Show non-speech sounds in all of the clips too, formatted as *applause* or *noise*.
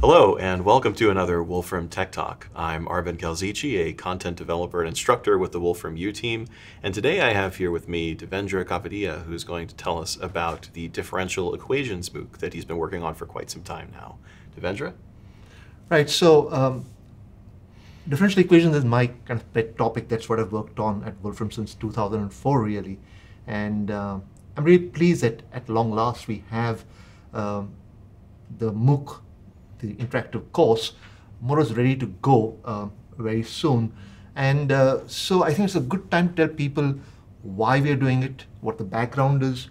Hello, and welcome to another Wolfram Tech Talk. I'm Arben Kalziqi, a content developer and instructor with the Wolfram U team, and today I have here with me Devendra Kapadia, who's going to tell us about the differential equations MOOC that he's been working on for quite some time now. Devendra? Right, so um, differential equations is my kind of pet topic. That's what I've worked on at Wolfram since 2004, really. And uh, I'm really pleased that at long last we have um, the MOOC the interactive course more is ready to go uh, very soon. And uh, so I think it's a good time to tell people why we're doing it, what the background is,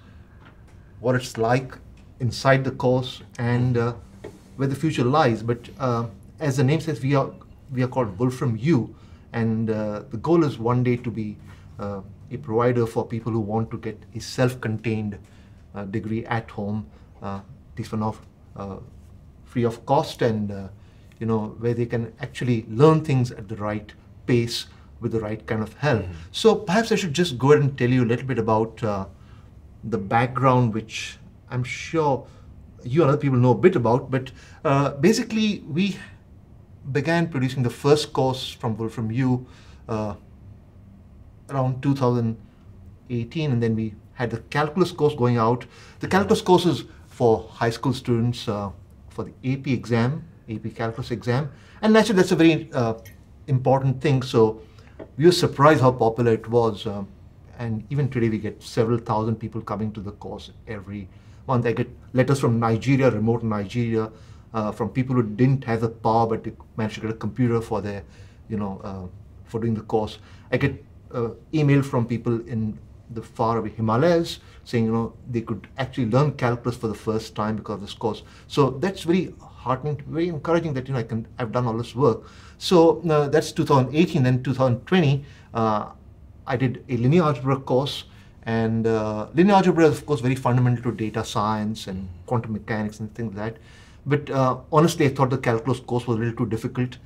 what it's like inside the course, and uh, where the future lies. But uh, as the name says, we are we are called Wolfram U, and uh, the goal is one day to be uh, a provider for people who want to get a self-contained degree at home, least for now free of cost and uh, you know where they can actually learn things at the right pace with the right kind of help. Mm-hmm. So perhaps I should just go ahead and tell you a little bit about uh, the background, which I'm sure you and other people know a bit about. But uh, basically, we began producing the first course from Wolfram U uh, around 2018, and then we had the calculus course going out. The calculus course is for high school students uh, for the AP exam, AP Calculus exam. And naturally, that's a very uh, important thing. So we were surprised how popular it was. Um, and even today, we get several thousand people coming to the course every month. I get letters from Nigeria, remote Nigeria, uh, from people who didn't have the power but managed to get a computer for their, you know, uh, for doing the course. I get uh, email from people in the faraway Himalayas, saying you know they could actually learn calculus for the first time because of this course. So that's very heartening, very encouraging that you know I can I've done all this work. So uh, that's 2018. Then 2020, uh, I did a linear algebra course, and uh, linear algebra is of course very fundamental to data science and quantum mechanics and things like that. But uh, honestly, I thought the calculus course was a little too difficult.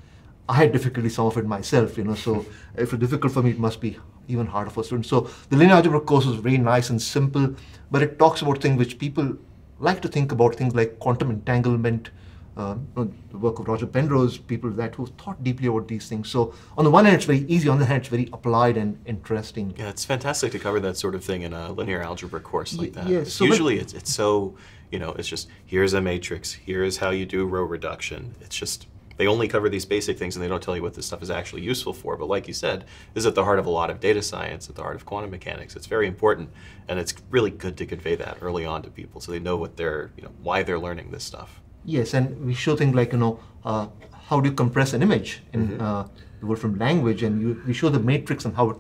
I had difficulty some of it myself, you know. So *laughs* if it's difficult for me, it must be even harder for students. So the linear algebra course is very nice and simple, but it talks about things which people like to think about, things like quantum entanglement, uh, the work of Roger Penrose, people that who thought deeply about these things. So on the one hand, it's very easy. On the other hand, it's very applied and interesting. Yeah, it's fantastic to cover that sort of thing in a linear algebra course like that. Yeah, so usually it's, it's so, you know, it's just, here's a matrix, here's how you do row reduction. It's just they only cover these basic things and they don't tell you what this stuff is actually useful for. But like you said, this is at the heart of a lot of data science, at the heart of quantum mechanics. It's very important, and it's really good to convey that early on to people so they know what they're, you know, why they're learning this stuff. Yes, and we show things like, you know, uh, how do you compress an image in mm-hmm. uh, the Wolfram language, and you, we show the matrix and how it,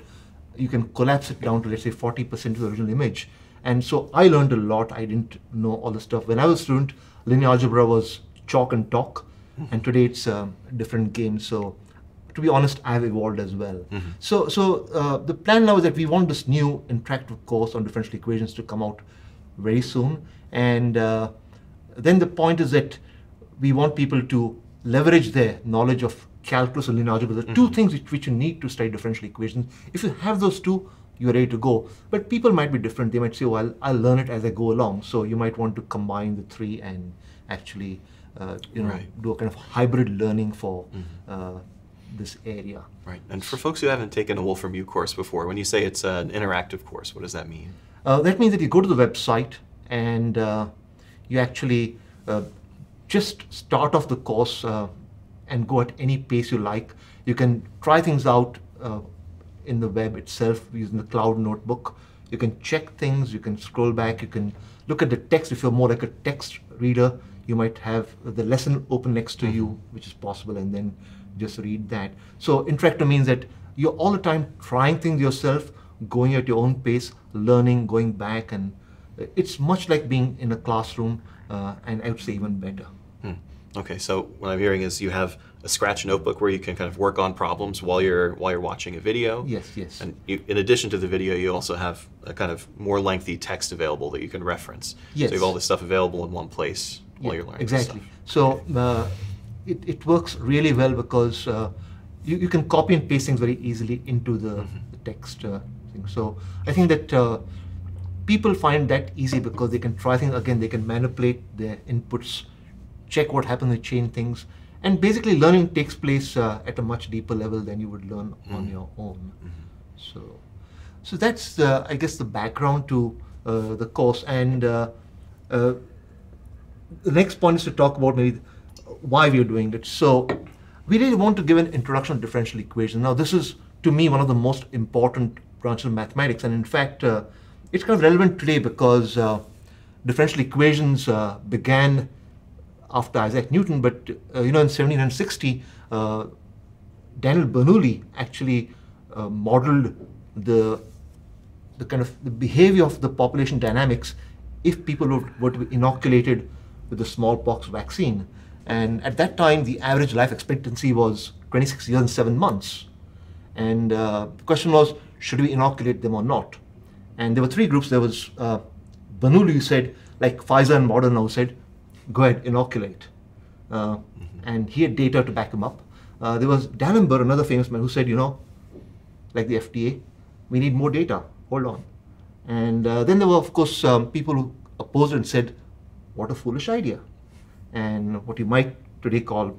you can collapse it down to let's say 40% of the original image. And so I learned a lot. I didn't know all the stuff. When I was a student, linear algebra was chalk and talk and today it's a different game. So to be honest, I've evolved as well. Mm-hmm. So, so uh, the plan now is that we want this new interactive course on differential equations to come out very soon. And uh, then the point is that we want people to leverage their knowledge of calculus and linear algebra, the mm-hmm. two things which, which you need to study differential equations. If you have those two, you're ready to go. But people might be different. They might say, well, I'll, I'll learn it as I go along. So you might want to combine the three and actually uh, you know, right. do a kind of hybrid learning for mm-hmm. uh, this area. Right. And for folks who haven't taken a Wolfram U course before, when you say it's an interactive course, what does that mean? Uh, that means that you go to the website and uh, you actually uh, just start off the course uh, and go at any pace you like. You can try things out in the web itself using the cloud notebook. You can check things, you can scroll back, you can look at the text if you're more like a text reader you might have the lesson open next to you, mm-hmm. which is possible, and then just read that. So interactive means that you're all the time trying things yourself, going at your own pace, learning, going back, and it's much like being in a classroom, uh, and I would say even better. Hmm. Okay, so what I'm hearing is you have a scratch notebook where you can kind of work on problems while you're while you're watching a video. Yes, yes. And you, in addition to the video, you also have a kind of more lengthy text available that you can reference. Yes. So you have all this stuff available in one place while you're learning. Exactly. So uh, it, it works really well because uh, you, you can copy and paste things very easily into the, mm-hmm. the text uh, thing. So I think that uh, people find that easy because they can try things again. They can manipulate their inputs check what happens, they change things. And basically, learning takes place uh, at a much deeper level than you would learn mm-hmm. on your own. Mm-hmm. So, so that's, I guess, the background to uh, the course. And uh, the next point is to talk about maybe why we are doing it. So, we really want to give an introduction to differential equations. Now, this is, to me, one of the most important branches of mathematics. And in fact, uh, it's kind of relevant today because differential equations began after Isaac Newton, but uh, you know in 1760, uh, Daniel Bernoulli actually uh, modeled the the kind of the behavior of the population dynamics if people were to be inoculated with the smallpox vaccine. And at that time, the average life expectancy was 26 years and seven months. And uh, the question was, should we inoculate them or not? And there were three groups. There was uh, Bernoulli said, like Pfizer and Moderna said, go ahead, inoculate. Uh, mm-hmm. And he had data to back him up. Uh, there was D'Alembert, another famous man, who said, you know, like the FDA, we need more data. Hold on. And uh, then there were, of course, um, people who opposed and said, what a foolish idea. And what you might today call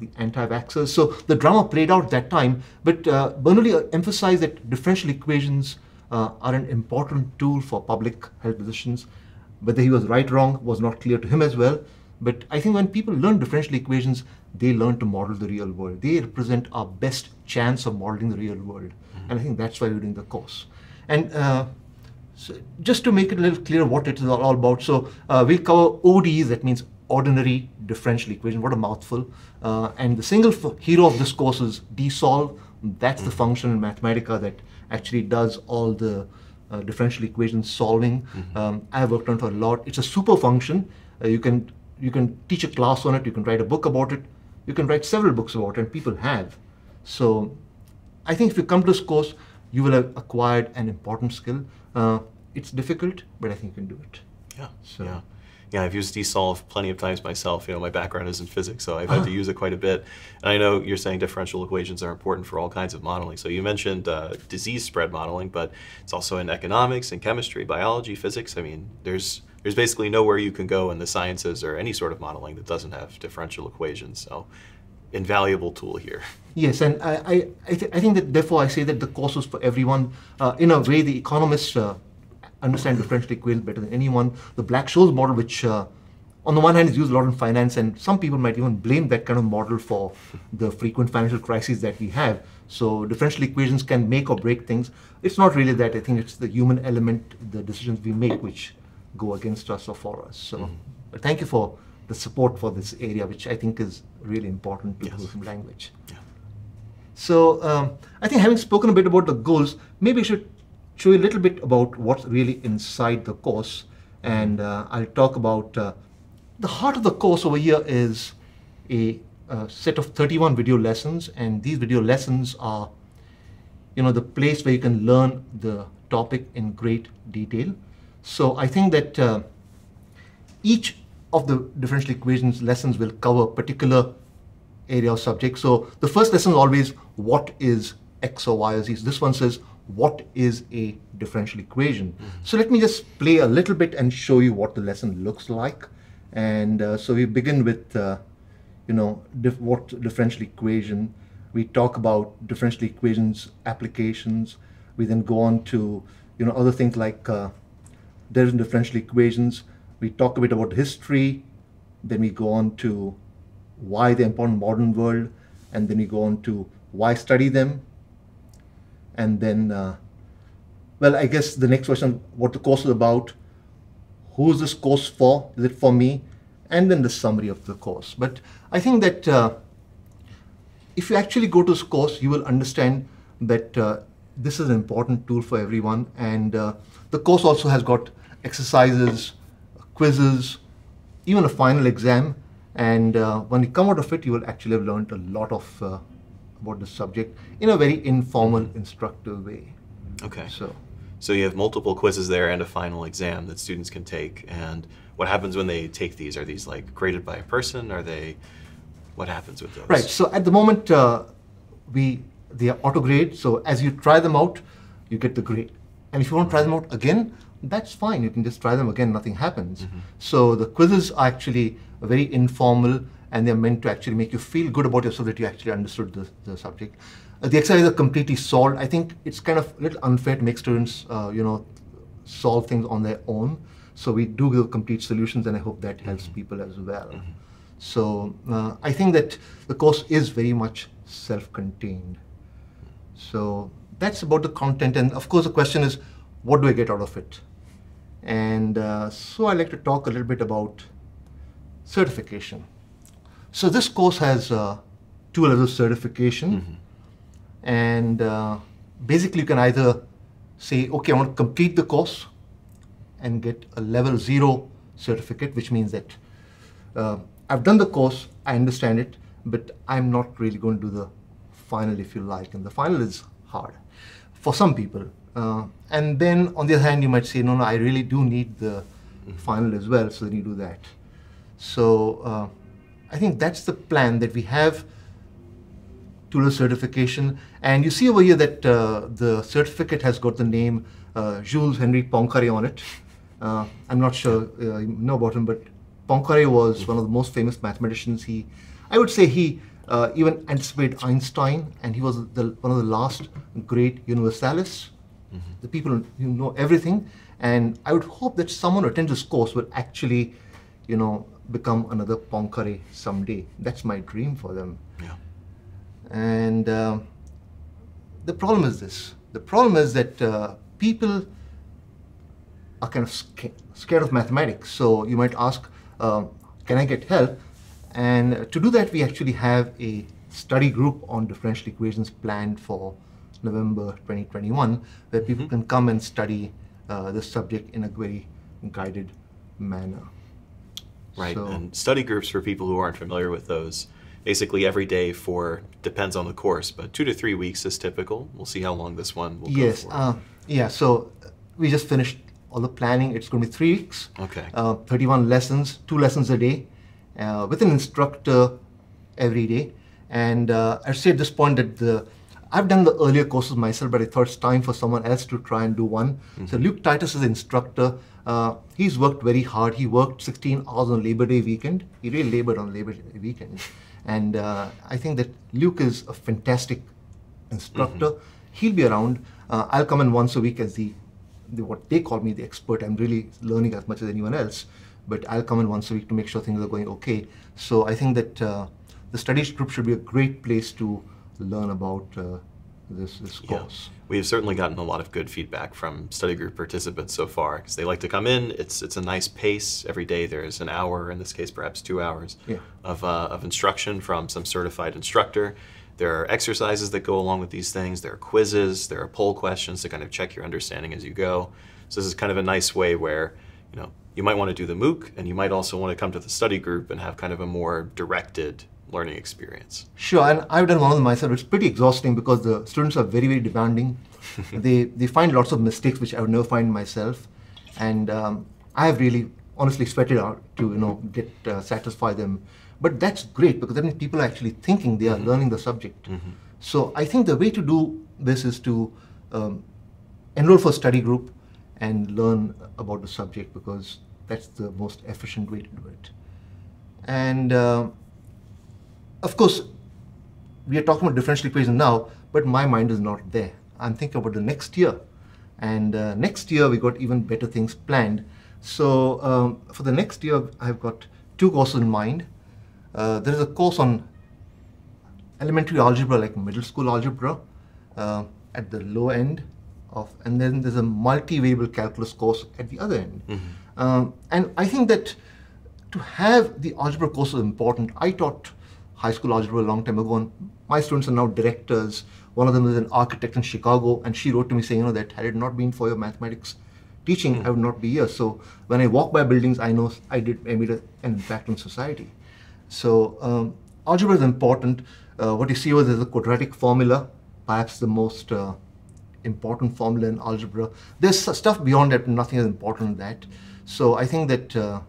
the anti-vaxxers. So the drama played out that time, but uh, Bernoulli emphasized that differential equations uh, are an important tool for public health decisions whether he was right or wrong was not clear to him as well. But I think when people learn differential equations, they learn to model the real world. They represent our best chance of modeling the real world. Mm-hmm. And I think that's why we're doing the course. And uh, so just to make it a little clearer what it is all about, so uh, we'll cover ODEs, that means ordinary differential equation, what a mouthful. Uh, and the single f- hero of this course is DSolve. That's the function in Mathematica that actually does all the uh, differential equation solving. Mm-hmm. Um, I've worked on it a lot. It's a super function. Uh, you can you can teach a class on it. You can write a book about it. You can write several books about it, and people have. So, I think if you come to this course, you will have acquired an important skill. Uh, it's difficult, but I think you can do it. Yeah. So. Yeah yeah, I've used DSolve plenty of times myself. You know, my background is in physics, so I've had to use it quite a bit. And I know you're saying differential equations are important for all kinds of modeling. So you mentioned uh, disease spread modeling, but it's also in economics and chemistry, biology, physics. I mean, there's there's basically nowhere you can go in the sciences or any sort of modeling that doesn't have differential equations. So invaluable tool here. Yes, and I, I, I, th- I think that therefore I say that the course is for everyone. Uh, in a way, the economists uh, understand differential equations better than anyone. The Black-Scholes model, which uh, on the one hand is used a lot in finance, and some people might even blame that kind of model for the frequent financial crises that we have. So differential equations can make or break things. It's not really that. I think it's the human element, the decisions we make, which go against us or for us. So, mm-hmm. thank you for the support for this area, which I think is really important to yes. language. Yeah. So, um, I think having spoken a bit about the goals, maybe I should show you a little bit about what's really inside the course. And uh, I'll talk about uh, the heart of the course over here is a, a, set of 31 video lessons. And these video lessons are, you know, the place where you can learn the topic in great detail. So I think that uh, each of the differential equations lessons will cover a particular area of subject. So the first lesson is always what is x or y or z. So this one says what is a differential equation. Mm-hmm. So let me just play a little bit and show you what the lesson looks like. And uh, so we begin with, uh, you know, dif- what differential equation. We talk about differential equations applications. We then go on to, you know, other things like uh, differential equations. We talk a bit about history. Then we go on to why they're important modern world. And then we go on to why study them and then uh, well i guess the next question what the course is about who is this course for is it for me and then the summary of the course but i think that uh, if you actually go to this course you will understand that uh, this is an important tool for everyone and uh, the course also has got exercises quizzes even a final exam and uh, when you come out of it you will actually have learned a lot of uh, about the subject in a very informal, instructive way. Okay. So, so you have multiple quizzes there and a final exam that students can take. And what happens when they take these? Are these like graded by a person? Are they? What happens with those? Right. So at the moment, uh, we they are auto grade. So as you try them out, you get the grade. And if you want to try them out again, that's fine. You can just try them again, nothing happens. So the quizzes are actually very informal and they're meant to actually make you feel good about yourself that you actually understood the, the subject. Uh, the exercises are completely solved. I think it's kind of a little unfair to make students, uh, you know, solve things on their own. So we do give complete solutions, and I hope that helps people as well. So uh, I think that the course is very much self-contained. So that's about the content, and of course the question is, what do I get out of it? And uh, so I'd like to talk a little bit about certification. So this course has uh, two levels of certification, and uh, basically you can either say, okay, I want to complete the course and get a level zero certificate, which means that uh, I've done the course, I understand it, but I'm not really going to do the final, if you like, and the final is hard for some people. Uh, and then on the other hand, you might say, no, no, I really do need the final as well, so then you do that. So uh, I think that's the plan that we have to the certification. And you see over here that uh, the certificate has got the name uh, Jules Henri Poincaré on it. Uh, I'm not sure uh, you know about him, but Poincaré was one of the most famous mathematicians. He, I would say, he even anticipated Einstein, and he was the, one of the last great universalists. The people who know everything, and I would hope that someone who attends this course will actually, you know, become another Poincaré someday. That's my dream for them. Yeah. And uh, the problem is this the problem is that uh, people are kind of sca- scared of mathematics. So you might ask, um, can I get help? And to do that, we actually have a study group on differential equations planned for November 2021, where people can come and study uh, the subject in a very guided manner. Right. So- And study groups for people who aren't familiar with those, basically every day for depends on the course, but two to three weeks is typical. We'll see how long this one will Yes. go for. Uh, yeah. So uh, we just finished all the planning. It's going to be three weeks. Okay. Uh, 31 lessons, two lessons a day, uh, with an instructor every day. And uh, I'd say at this point that the I've done the earlier courses myself, but I thought it's time for someone else to try and do one. So Luke Titus is instructor. Uh, he's worked very hard. He worked 16 hours on Labor Day weekend. He really labored on Labor Day weekend. And uh, I think that Luke is a fantastic instructor. He'll be around. Uh, I'll come in once a week as the, the what they call me the expert. I'm really learning as much as anyone else, but I'll come in once a week to make sure things are going okay. So I think that uh, the studies group should be a great place to learn about uh, this this Yeah. course. We've certainly gotten a lot of good feedback from study group participants so far because they like to come in. It's it's a nice pace. Every day there's an hour, in this case perhaps two hours, Yeah. of, uh, of instruction from some certified instructor. There are exercises that go along with these things. There are quizzes. There are poll questions to kind of check your understanding as you go. So this is kind of a nice way where you know you might want to do the MOOC and you might also want to come to the study group and have kind of a more directed learning experience. Sure, and I've done one of them myself. It's pretty exhausting because the students are very, very demanding. *laughs* they they find lots of mistakes which I would never find myself, and um, I have really honestly sweated out to you know get uh, satisfy them. But that's great because means people are actually thinking they are learning the subject. So I think the way to do this is to um, enroll for a study group and learn about the subject because that's the most efficient way to do it. And uh, of course, we are talking about differential equation now, but my mind is not there. I'm thinking about the next year, and uh, next year we got even better things planned. So um, for the next year, I've got two courses in mind. Uh, there is a course on elementary algebra, like middle school algebra, uh, at the low end of, and then there's a multivariable calculus course at the other end. Um, and I think that to have the algebra course is important. I taught high school algebra a long time ago, and my students are now directors. One of them is an architect in Chicago, and she wrote to me saying, you know, that had it not been for your mathematics teaching, I would not be here. So when I walk by buildings, I know I did I made a, an impact on society. So um, algebra is important. Uh, what you see here is a quadratic formula, perhaps the most uh, important formula in algebra. There's stuff beyond that, nothing is important than that. So I think that uh,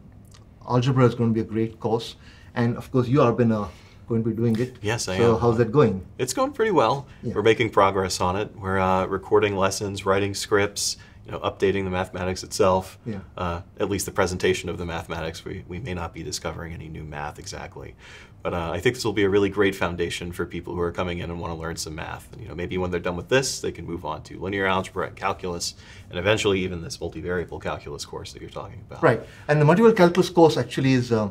algebra is going to be a great course. And of course, you, Arben, are going to be doing it. Yes, I so am. So how's that going? It's going pretty well. Yeah. We're making progress on it. We're uh, recording lessons, writing scripts, you know, updating the mathematics itself. Yeah. Uh, at least the presentation of the mathematics. We, we may not be discovering any new math exactly. But uh, I think this will be a really great foundation for people who are coming in and want to learn some math. And, you know, maybe when they're done with this, they can move on to linear algebra and calculus, and eventually even this multivariable calculus course that you're talking about. Right. And the multivariable calculus course actually is uh,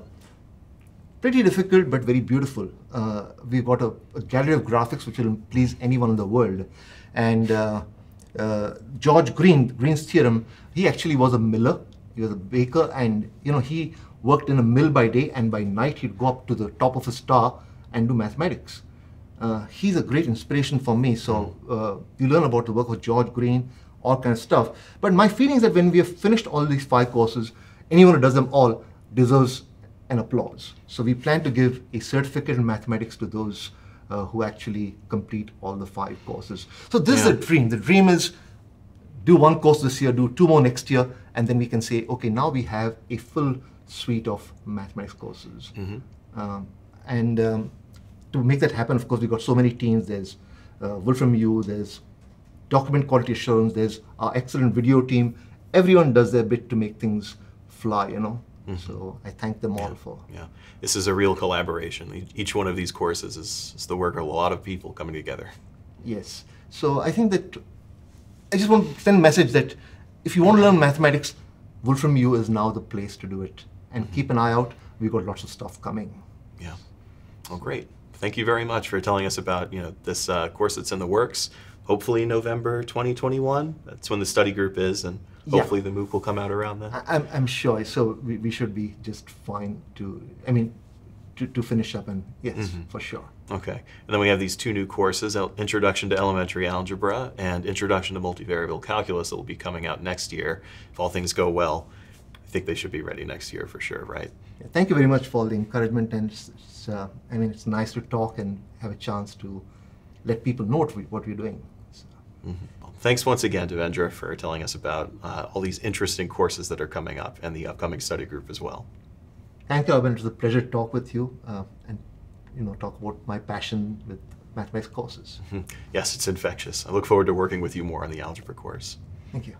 pretty difficult but very beautiful. Uh, we've got a, a, gallery of graphics which will please anyone in the world. And uh, uh, George Green, Green's theorem, he actually was a miller. He was a baker, and you know he worked in a mill by day, and by night he'd go up to the top of a star and do mathematics. Uh, he's a great inspiration for me. So uh, you learn about the work of George Green, all kind of stuff. But my feeling is that when we have finished all these five courses, anyone who does them all deserves an applause. So we plan to give a certificate in mathematics to those uh, who actually complete all the five courses. So this yeah. is the dream. The dream is do one course this year, do two more next year, and then we can say, okay, now we have a full suite of mathematics courses. Mm-hmm. Um, and um, to make that happen, of course, we've got so many teams. There's uh, Wolfram U, there's document quality assurance, there's our excellent video team. Everyone does their bit to make things fly, you know. Mm-hmm. So I thank them all yeah, for. Yeah, this is a real collaboration. Each one of these courses is, is the work of a lot of people coming together. Yes. So I think that I just want to send a message that if you want to learn mathematics, Wolfram U is now the place to do it. And mm-hmm. keep an eye out. We've got lots of stuff coming. Yeah. Oh, great. Thank you very much for telling us about you know this uh, course that's in the works. Hopefully November 2021. That's when the study group is, and hopefully yeah. the MOOC will come out around then. I, am I'm sure. So we, we should be just fine to, I mean, to, to finish up and yes, mm-hmm. for sure. Okay. And then we have these two new courses, Introduction to Elementary Algebra and Introduction to Multivariable Calculus that will be coming out next year. If all things go well, I think they should be ready next year for sure, right? Yeah, thank you very much for the encouragement and it's, it's, uh, I mean, it's nice to talk and have a chance to let people know what, we, what we're doing. So. Mm-hmm. Thanks once again, to Devendra, for telling us about uh, all these interesting courses that are coming up and the upcoming study group as well. Thank you, Arben. It was a pleasure to talk with you uh, and you know talk about my passion with mathematics courses. Mm-hmm. Yes, it's infectious. I look forward to working with you more on the algebra course. Thank you.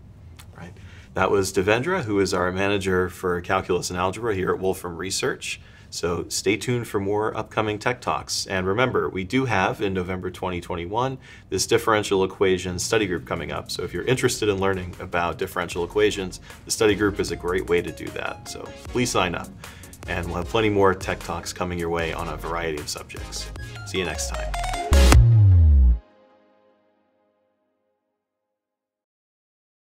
Right. That was Devendra, who is our manager for calculus and algebra here at Wolfram Research. So stay tuned for more upcoming Tech Talks. And remember, we do have in November 2021 this differential equation study group coming up. So if you're interested in learning about differential equations, the study group is a great way to do that. So please sign up. And we'll have plenty more Tech Talks coming your way on a variety of subjects. See you next time.